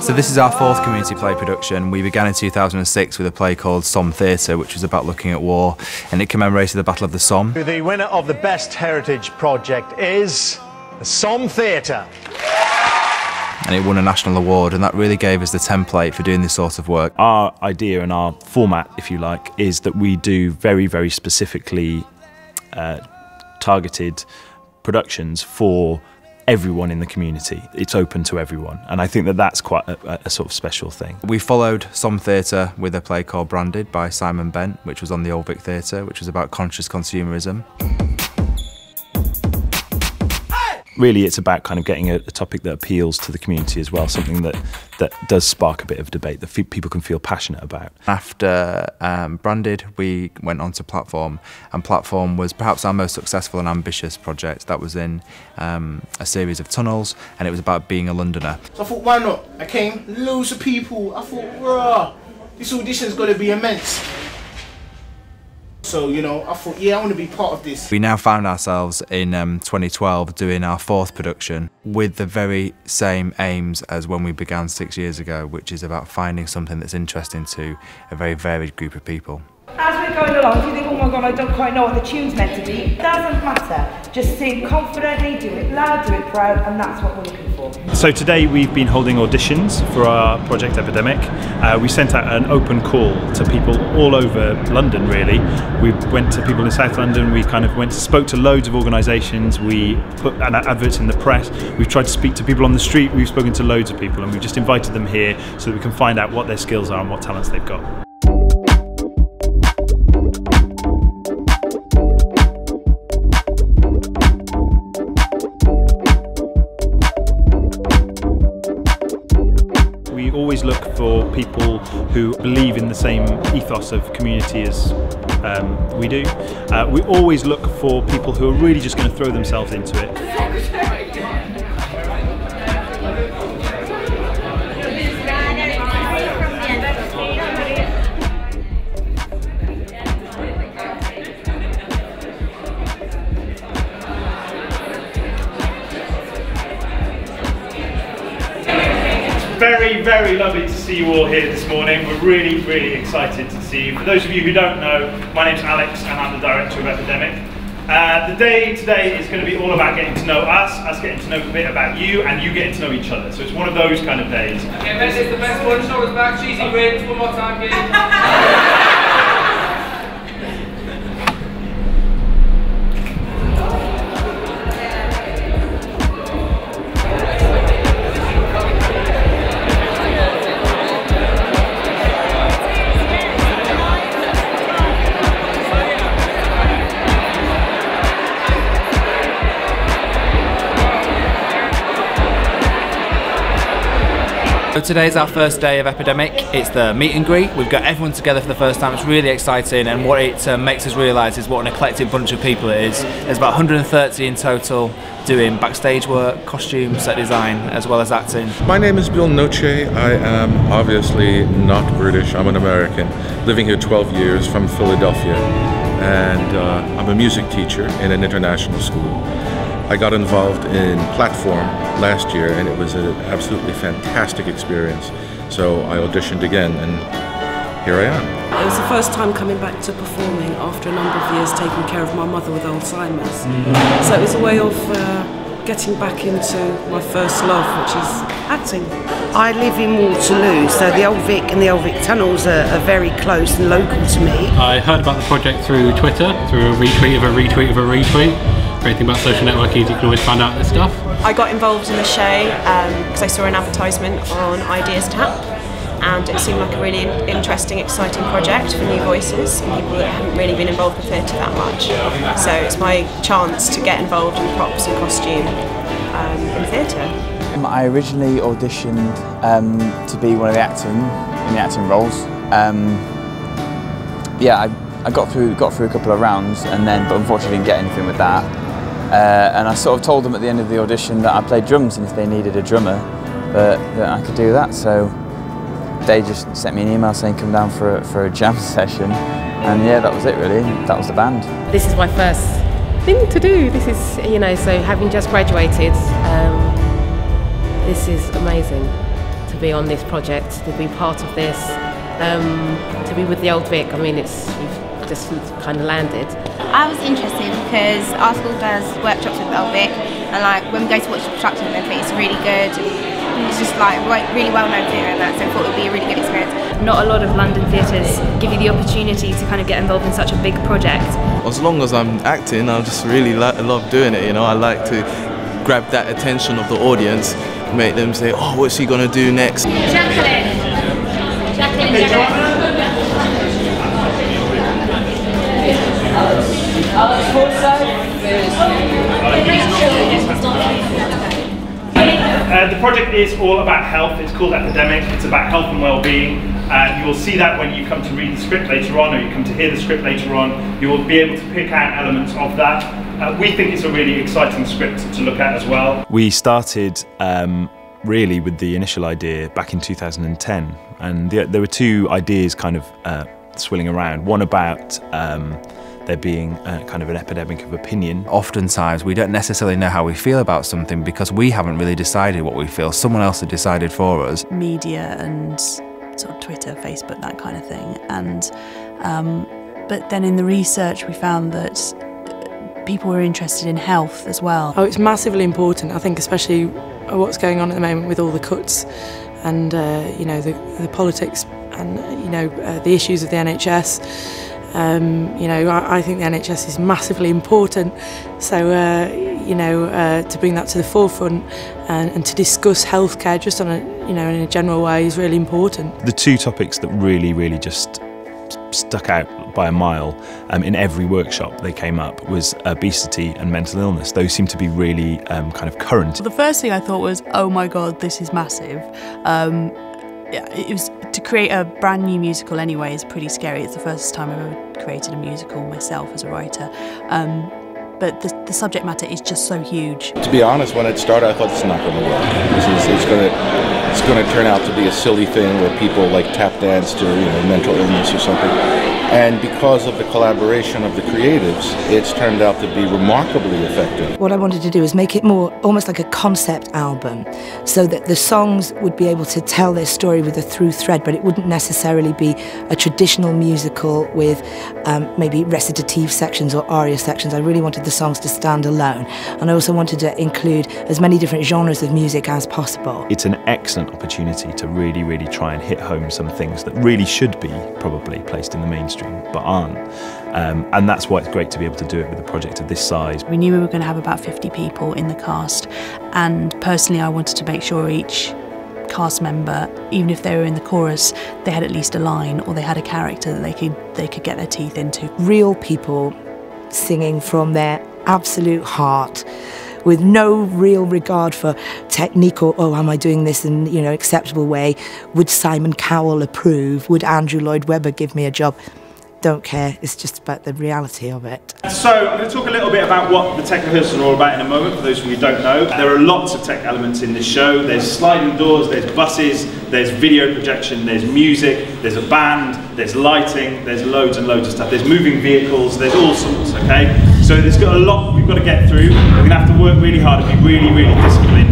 So this is our fourth community play production. We began in 2006 with a play called Somme Theatre, which was about looking at war, and it commemorated the Battle of the Somme. The winner of the Best Heritage Project is the Somme Theatre. And it won a national award, and that really gave us the template for doing this sort of work. Our idea and our format, if you like, is that we do very, very specifically uh, targeted productions for everyone in the community. It's open to everyone, and I think that that's quite a, a, sort of special thing. We followed Somme Theatre with a play called Branded by Simon Bent, which was on the Old Vic Theatre, which was about conscious consumerism. Really it's about kind of getting a, a, topic that appeals to the community as well, something that, that does spark a bit of debate that people can feel passionate about. After um, Branded, we went on to Platform, and Platform was perhaps our most successful and ambitious project. That was in um, a series of tunnels, and it was about being a Londoner. So I thought, why not? I came, loads of people. I thought, rah, this audition's going to be immense. So, you know, I thought, yeah, I want to be part of this. We now found ourselves in um, 2012 doing our fourth production with the very same aims as when we began six years ago, which is about finding something that's interesting to a very varied group of people. As we're going along, do you think, oh my god, I don't quite know what the tune's meant to be? Doesn't matter. Just sing confidently, do it loud, do it proud, and that's what we're looking for. So today we've been holding auditions for our project Epidemic. Uh, we sent out an open call to people all over London, really. We went to people in South London, we kind of went spoke to loads of organisations, we put an adverts in the press, we've tried to speak to people on the street, we've spoken to loads of people, and we've just invited them here so that we can find out what their skills are and what talents they've got. For people who believe in the same ethos of community as um, we do. Uh, we always look for people who are really just going to throw themselves into it. very, very lovely see you all here this morning. We're really, really excited to see you. For those of you who don't know, my name's Alex and I'm the director of Epidemic. Uh, the day today is going to be all about getting to know us, us getting to know a bit about you, and you getting to know each other. So it's one of those kind of days. Okay, this is the best one. Show us back. Cheesy grins. One more time, today's our first day of Epidemic. It's the meet and greet. We've got everyone together for the first time. It's really exciting and what it uh, makes us realise is what an eclectic bunch of people it is. There's about 130 in total doing backstage work, costume, set design, as well as acting. My name is Bill Noce. I am obviously not British. I'm an American, living here 12 years from Philadelphia. And uh, I'm a music teacher in an international school. I got involved in Platform last year and it was an absolutely fantastic experience. So I auditioned again and here I am. It was the first time coming back to performing after a number of years taking care of my mother with Alzheimer's. Mm. So it was a way of uh, getting back into my first love, which is acting. I live in Waterloo, so the Old Vic and the Old Vic tunnels are, are, very close and local to me. I heard about the project through Twitter, through a retweet of a retweet of a retweet great thing about social networking is you can always find out this stuff. I got involved in the show because um, I saw an advertisement on IdeasTap and it seemed like a really interesting, exciting project for new voices and people that haven't really been involved with theatre that much. So it's my chance to get involved in props and costume um, in theatre. Um, I originally auditioned um, to be one of the acting in the acting roles. Um, yeah, I, I got through got through a couple of rounds and then, but unfortunately didn't get anything with that. Uh, and I sort of told them at the end of the audition that I played drums and if they needed a drummer, that, that I could do that. So they just sent me an email saying come down for a, for a jam session. And yeah, that was it really. That was the band. This is my first thing to do. This is, you know, so having just graduated, um, this is amazing to be on this project, to be part of this, um, to be with the Old Vic. I mean, it's you've just kind of landed. I was interested because our school does workshops with Old Vic, and like when we go to watch the production of everything, it's really good. and It's just like really well known theatre and that, so I thought it would be a really good experience. Not a lot of London theatres give you the opportunity to kind of get involved in such a big project. As long as I'm acting, I just really like, love doing it. You know, I like to grab that attention of the audience, make them say, "Oh, what's he gonna do next?" Jacqueline, Jacqueline. Uh, the project is all about health. It's called Epidemic. It's about health and well-being. Uh, you will see that when you come to read the script later on, or you come to hear the script later on. You will be able to pick out elements of that. Uh, we think it's a really exciting script to look at as well. We started um, really with the initial idea back in 2010, and the, there were two ideas kind of uh, swilling around. One about um, there being a, kind of an epidemic of opinion. Oftentimes, we don't necessarily know how we feel about something because we haven't really decided what we feel. Someone else has decided for us. Media and sort of Twitter, Facebook, that kind of thing. And um, but then in the research, we found that people were interested in health as well. Oh, it's massively important. I think, especially what's going on at the moment with all the cuts and uh, you know the, the politics and you know uh, the issues of the NHS. Um, you know, I, I, think the NHS is massively important. So, uh, you know, uh, to bring that to the forefront and, and, to discuss healthcare just on a, you know, in a general way is really important. The two topics that really, really just stuck out by a mile um, in every workshop they came up was obesity and mental illness. Those seem to be really um, kind of current. The first thing I thought was, oh my God, this is massive. It was to create a brand new musical anyway is pretty scary. It's the first time I've ever created a musical myself as a writer. Um, but the, the, subject matter is just so huge. To be honest, when it started, I thought it's not going to work. It's going to it's going to turn out to be a silly thing where people like tap dance to you know mental illness or something. And because of the collaboration of the creatives, it's turned out to be remarkably effective. What I wanted to do is make it more almost like a concept album so that the songs would be able to tell their story with a through thread, but it wouldn't necessarily be a traditional musical with um, maybe recitative sections or aria sections. I really wanted the songs to stand alone. And I also wanted to include as many different genres of music as possible. It's an excellent opportunity to really, really try and hit home some things that really should be probably placed in the mainstream mainstream but aren't. Um, and that's why it's great to be able to do it with a project of this size. We knew we were going to have about 50 people in the cast, and personally, I wanted to make sure each cast member, even if they were in the chorus, they had at least a line or they had a character that they could they could get their teeth into. Real people singing from their absolute heart with no real regard for technique or oh am I doing this in you know acceptable way would Simon Cowell approve would Andrew Lloyd Webber give me a job don't care. It's just about the reality of it. So I'm going to talk a little bit about what the tech rehearsals are all about in a moment, for those of you who don't know. There are lots of tech elements in this show. There's sliding doors, there's buses, there's video projection, there's music, there's a band, there's lighting, there's loads and loads of stuff. There's moving vehicles, there's all sorts, okay? So there's got a lot we've got to get through. We're going to have to work really hard and be really, really disciplined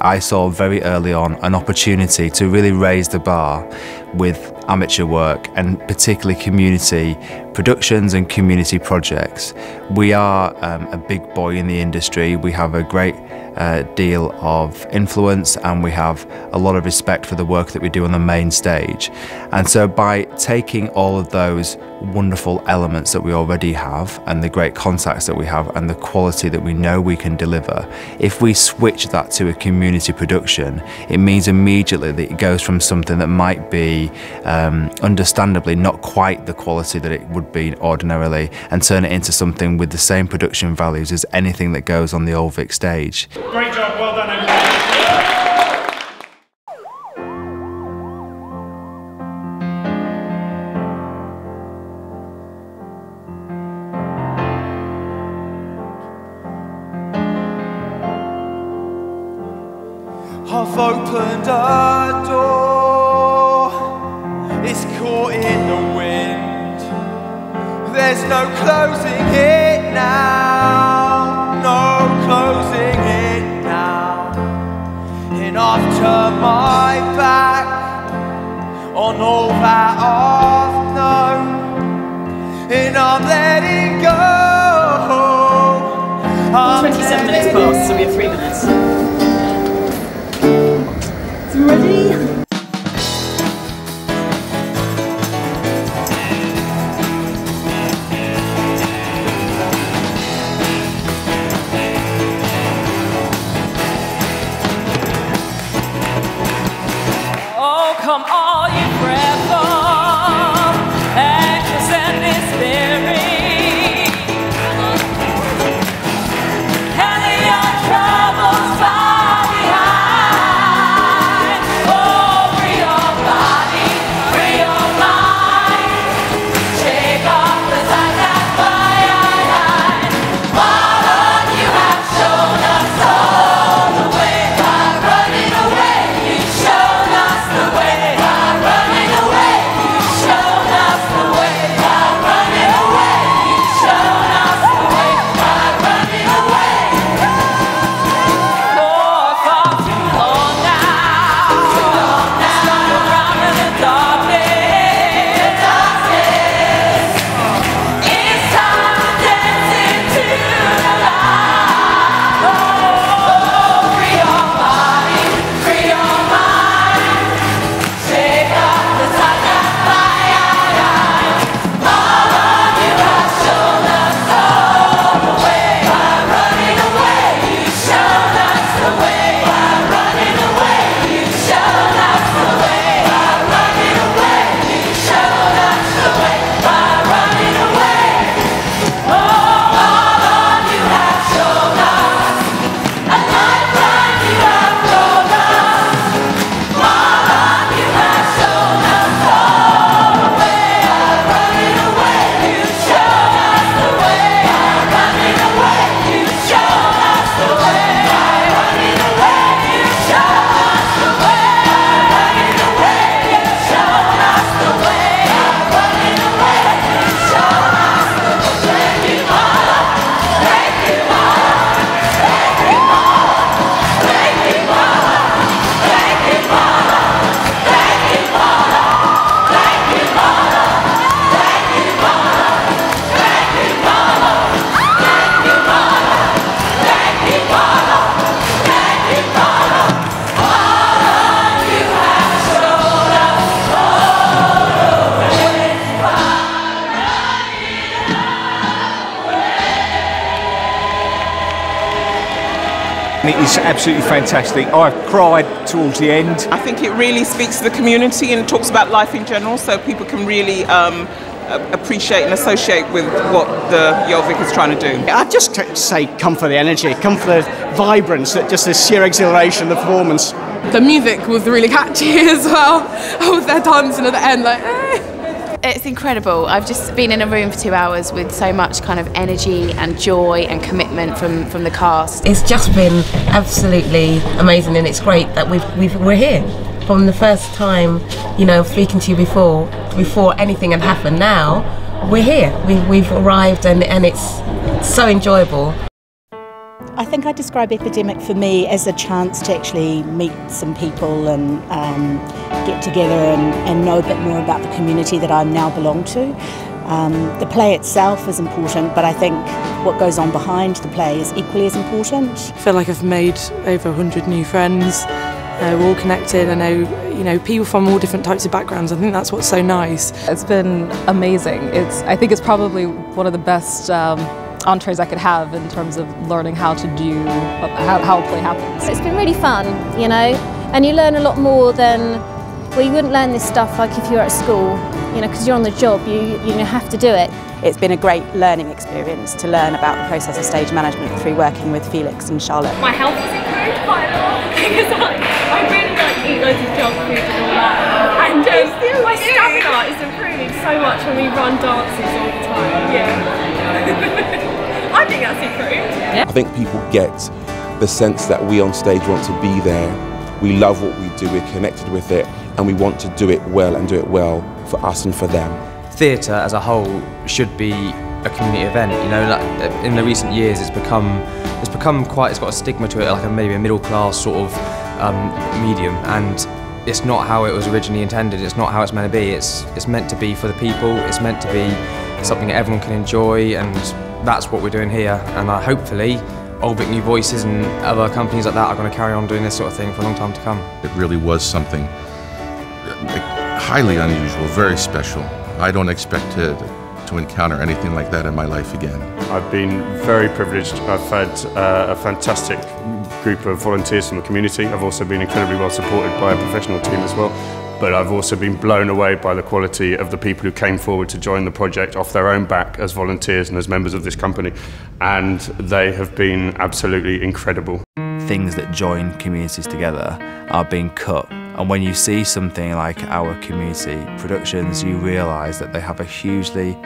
I saw very early on an opportunity to really raise the bar with amateur work and particularly community productions and community projects. We are um, a big boy in the industry. We have a great uh, deal of influence and we have a lot of respect for the work that we do on the main stage. And so by taking all of those wonderful elements that we already have and the great contacts that we have and the quality that we know we can deliver, if we switch that to a community production, it means immediately that it goes from something that might be um, understandably not quite the quality that it would be ordinarily and turn it into something with the same production values as anything that goes on the Old Vic stage. Great job, well done everybody. I've turned my back on all that I've known, and I'm letting go. I'm 27 minutes letting past, so we have three minutes. Ready? It is absolutely fantastic. I've cried towards the end. I think it really speaks to the community and talks about life in general, so people can really um, appreciate and associate with what the Old Vic is trying to do. I'd just t- say come for the energy, come for the vibrance, that just the sheer exhilaration of the performance. The music was really catchy as well. I was there dancing at the end, like, eh. It's incredible. I've just been in a room for two hours with so much kind of energy and joy and commitment from, from the cast. It's just been absolutely amazing, and it's great that we've, we've we're here from the first time. You know, speaking to you before before anything had happened. Now we're here. We, we've arrived, and and it's so enjoyable. I think I describe Epidemic for me as a chance to actually meet some people and um, get together and, and know a bit more about the community that I now belong to. Um, the play itself is important, but I think what goes on behind the play is equally as important. I feel like I've made over 100 new friends. Uh, we're all connected. I know, you know, people from all different types of backgrounds. I think that's what's so nice. It's been amazing. It's I think it's probably one of the best um, entrees I could have in terms of learning how to do how, how a play happens. It's been really fun, you know, and you learn a lot more than well, you wouldn't learn this stuff like if you were at school, you know, because you're on the job, you you have to do it. It's been a great learning experience to learn about the process of stage management through working with Felix and Charlotte. My health has improved quite a lot because I, I really like eat loads of junk food and all that. And um, my stamina is improving so much when we run dances all the time. Yeah. I think that's improved. I think people get the sense that we on stage want to be there. We love what we do, we're connected with it, and we want to do it well and do it well for us and for them. Theatre as a whole should be a community event. You know, like, in the recent years, it's become it's become quite. It's got a stigma to it, like a, maybe a middle class sort of um, medium, and it's not how it was originally intended. It's not how it's meant to be. It's it's meant to be for the people. It's meant to be something that everyone can enjoy, and that's what we're doing here. And uh, hopefully, Old Vic New Voices and other companies like that are going to carry on doing this sort of thing for a long time to come. It really was something highly unusual, very special. I don't expect to, to encounter anything like that in my life again. I've been very privileged. I've had uh, a fantastic group of volunteers from the community. I've also been incredibly well supported by a professional team as well. But I've also been blown away by the quality of the people who came forward to join the project off their own back as volunteers and as members of this company. And they have been absolutely incredible. Things that join communities together are being cut and when you see something like our community productions, you realise that they have a hugely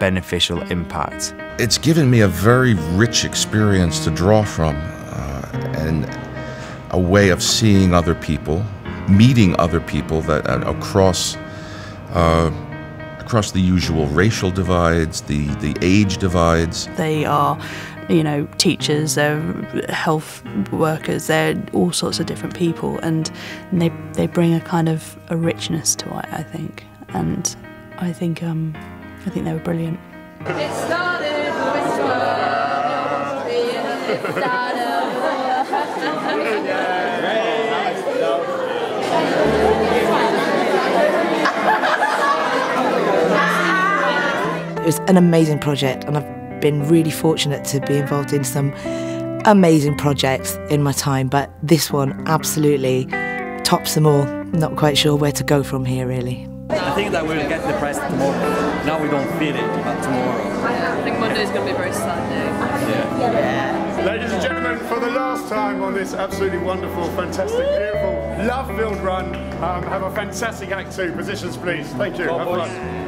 beneficial impact. It's given me a very rich experience to draw from uh, and a way of seeing other people, meeting other people that uh, across uh, across the usual racial divides, the the age divides. They are you know, teachers, they're health workers, they're all sorts of different people, and they they bring a kind of a richness to it, I think, and I think um, I think they were brilliant. It started It was an amazing project, and I've been really fortunate to be involved in some amazing projects in my time, but this one absolutely tops them all. Not quite sure where to go from here, really. I think that we'll get depressed tomorrow. Now we don't feel it, but tomorrow. I think Monday's going to be a very sad day. Yeah. yeah. Ladies and gentlemen, for the last time on this absolutely wonderful, fantastic, beautiful, love-filled run, um, have a fantastic Act 2. Positions, please. Thank you. Have fun.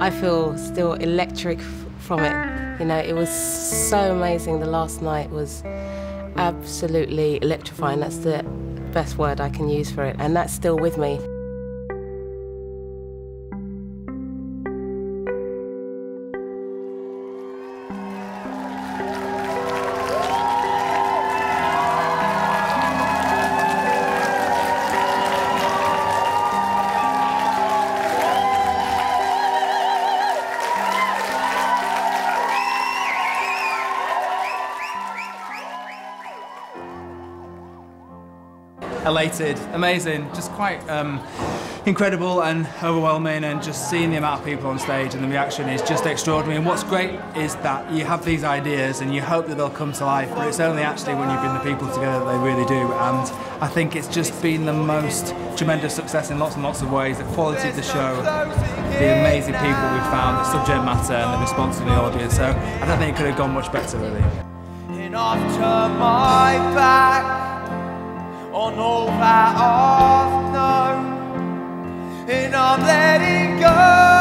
I feel still electric from it. You know, it was so amazing. The last night was absolutely electrifying. That's the best word I can use for it, and that's still with me. Elated, amazing, just quite um, incredible and overwhelming and just seeing the amount of people on stage and the reaction is just extraordinary. And what's great is that you have these ideas and you hope that they'll come to life but it's only actually when you bring the people together that they really do. And I think it's just been the most tremendous success in lots and lots of ways, the quality of the show, the amazing people we've found, the subject matter and the response from the audience. So I don't think it could have gone much better really. my back on all that I've known, and I'm letting go.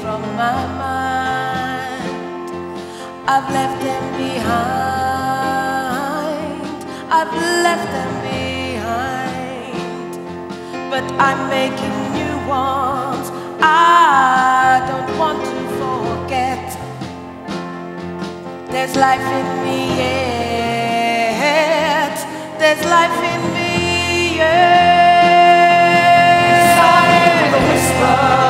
from my mind. I've left them behind. I've left them behind. But I'm making new ones. I don't want to forget. There's life in me yet. There's life in me yet. It's whisper.